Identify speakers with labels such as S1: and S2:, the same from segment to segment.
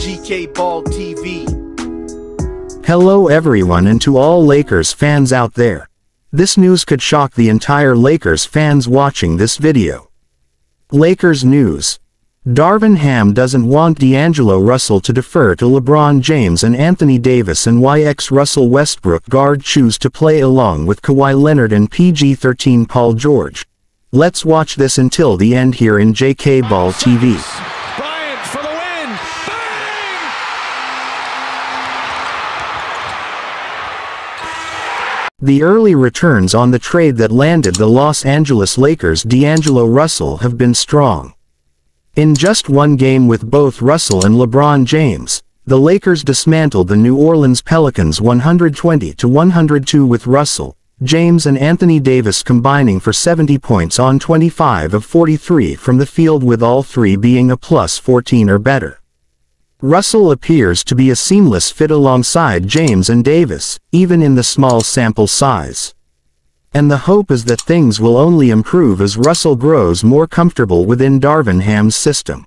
S1: GK Ball TV.
S2: Hello everyone and to all Lakers fans out there. This news could shock the entire Lakers fans watching this video. Lakers news. Darvin Ham doesn't want D'Angelo Russell to defer to LeBron James and Anthony Davis and YX Russell Westbrook guard choose to play along with Kawhi Leonard and PG-13 Paul George. Let's watch this until the end here in JK Ball TV. The early returns on the trade that landed the Los Angeles Lakers D'Angelo Russell have been strong. In just one game with both Russell and LeBron James, the Lakers dismantled the New Orleans Pelicans 120-102 with Russell, James and Anthony Davis combining for 70 points on 25 of 43 from the field with all three being a plus 14 or better. Russell appears to be a seamless fit alongside James and Davis, even in the small sample size. And the hope is that things will only improve as Russell grows more comfortable within Darvin Ham's system.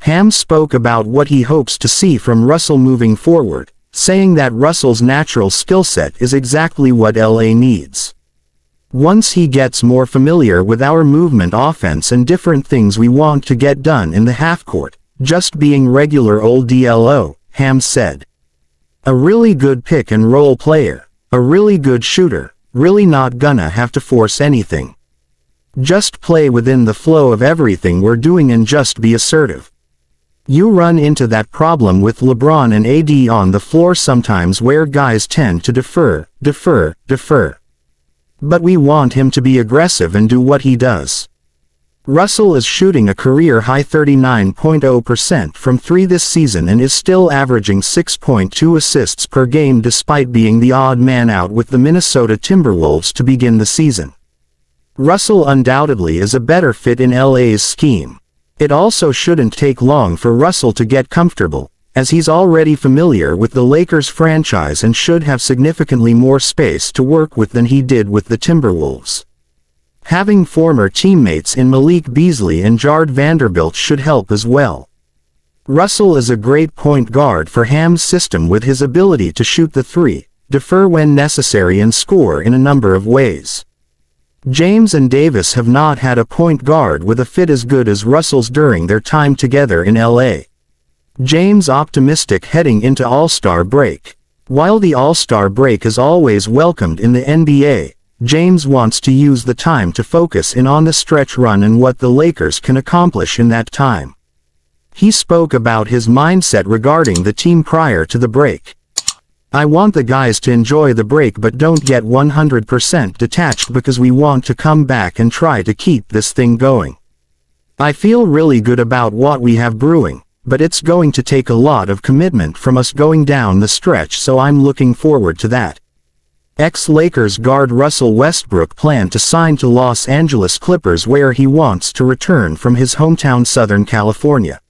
S2: Ham spoke about what he hopes to see from Russell moving forward, saying that Russell's natural skill set is exactly what LA needs. Once he gets more familiar with our movement offense and different things we want to get done in the half-court, just being regular old DLO, Ham said. A really good pick and roll player, a really good shooter, really not gonna have to force anything. Just play within the flow of everything we're doing and just be assertive. You run into that problem with LeBron and AD on the floor sometimes where guys tend to defer, defer, defer. But we want him to be aggressive and do what he does. Russell is shooting a career-high 39.0% from 3 this season and is still averaging 6.2 assists per game despite being the odd man out with the Minnesota Timberwolves to begin the season. Russell undoubtedly is a better fit in LA's scheme. It also shouldn't take long for Russell to get comfortable, as he's already familiar with the Lakers franchise and should have significantly more space to work with than he did with the Timberwolves. Having former teammates in Malik Beasley and Jarred Vanderbilt should help as well. Russell is a great point guard for Ham's system with his ability to shoot the three, defer when necessary and score in a number of ways. James and Davis have not had a point guard with a fit as good as Russell's during their time together in LA. James optimistic heading into All-Star break. While the All-Star break is always welcomed in the NBA, James wants to use the time to focus in on the stretch run and what the Lakers can accomplish in that time. He spoke about his mindset regarding the team prior to the break. I want the guys to enjoy the break but don't get 100% detached because we want to come back and try to keep this thing going. I feel really good about what we have brewing, but it's going to take a lot of commitment from us going down the stretch so I'm looking forward to that. Ex-Lakers guard Russell Westbrook planned to sign to Los Angeles Clippers where he wants to return from his hometown Southern California.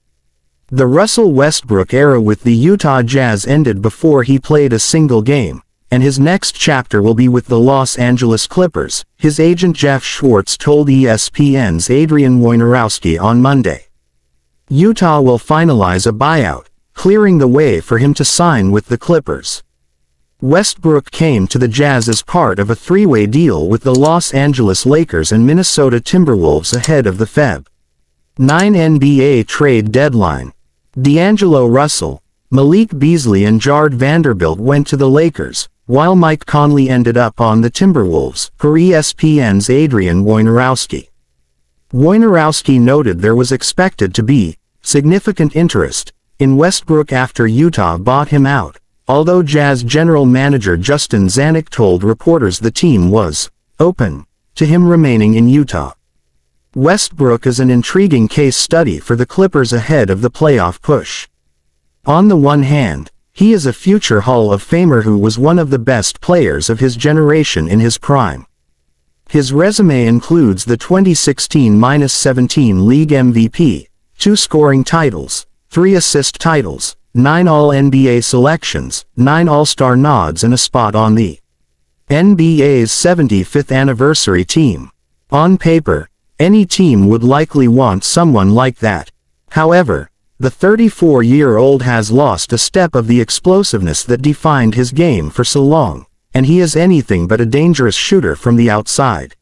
S2: The Russell Westbrook era with the Utah Jazz ended before he played a single game, and his next chapter will be with the Los Angeles Clippers, his agent Jeff Schwartz told ESPN's Adrian Wojnarowski on Monday. Utah will finalize a buyout, clearing the way for him to sign with the Clippers. Westbrook came to the Jazz as part of a three-way deal with the Los Angeles Lakers and Minnesota Timberwolves ahead of the Feb. 9 NBA trade deadline. D'Angelo Russell, Malik Beasley and Jarred Vanderbilt went to the Lakers, while Mike Conley ended up on the Timberwolves, per ESPN's Adrian Wojnarowski. Wojnarowski noted there was expected to be significant interest in Westbrook after Utah bought him out, although Jazz general manager Justin Zanik told reporters the team was open to him remaining in Utah. Westbrook is an intriguing case study for the Clippers ahead of the playoff push. On the one hand, he is a future Hall of Famer who was one of the best players of his generation in his prime. His resume includes the 2016-17 league MVP, two scoring titles, three assist titles, 9 All-NBA selections, 9 All-Star nods and a spot on the NBA's 75th anniversary team. On paper, any team would likely want someone like that. However, The 34-year-old has lost a step of the explosiveness that defined his game for so long, and he is anything but a dangerous shooter from the outside.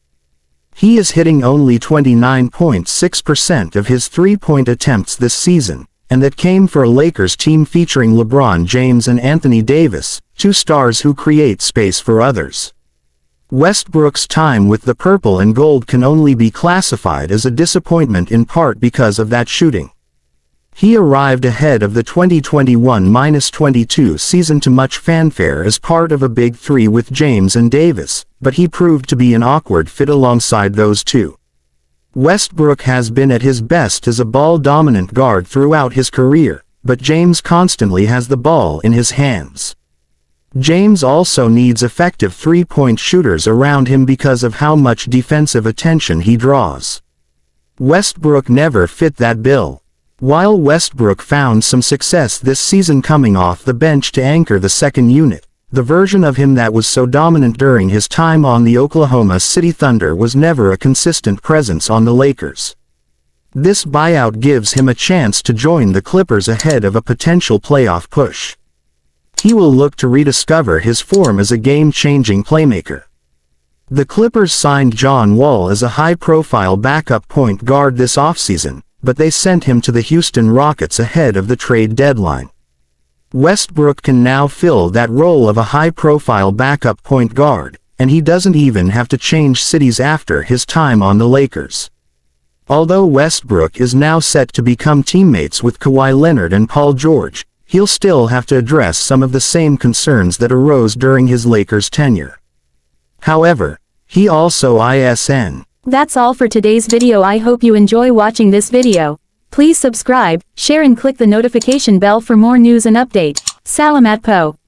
S2: He is hitting only 29.6% of his three-point attempts this season, and that came for a Lakers team featuring LeBron James and Anthony Davis, two stars who create space for others. Westbrook's time with the purple and gold can only be classified as a disappointment in part because of that shooting. He arrived ahead of the 2021-22 season to much fanfare as part of a big three with James and Davis, but he proved to be an awkward fit alongside those two. Westbrook has been at his best as a ball-dominant guard throughout his career, but James constantly has the ball in his hands. James also needs effective three-point shooters around him because of how much defensive attention he draws. Westbrook never fit that bill. While Westbrook found some success this season coming off the bench to anchor the second unit, the version of him that was so dominant during his time on the Oklahoma City Thunder was never a consistent presence on the Lakers. This buyout gives him a chance to join the Clippers ahead of a potential playoff push. He will look to rediscover his form as a game-changing playmaker. The Clippers signed John Wall as a high-profile backup point guard this offseason, but they sent him to the Houston Rockets ahead of the trade deadline. Westbrook can now fill that role of a high-profile backup point guard, and he doesn't even have to change cities after his time on the Lakers. Although Westbrook is now set to become teammates with Kawhi Leonard and Paul George, he'll still have to address some of the same concerns that arose during his Lakers tenure. However, he also ISN.
S3: That's all for today's video I hope you enjoy watching this video. Please subscribe, share and click the notification bell for more news and update. Salamat po.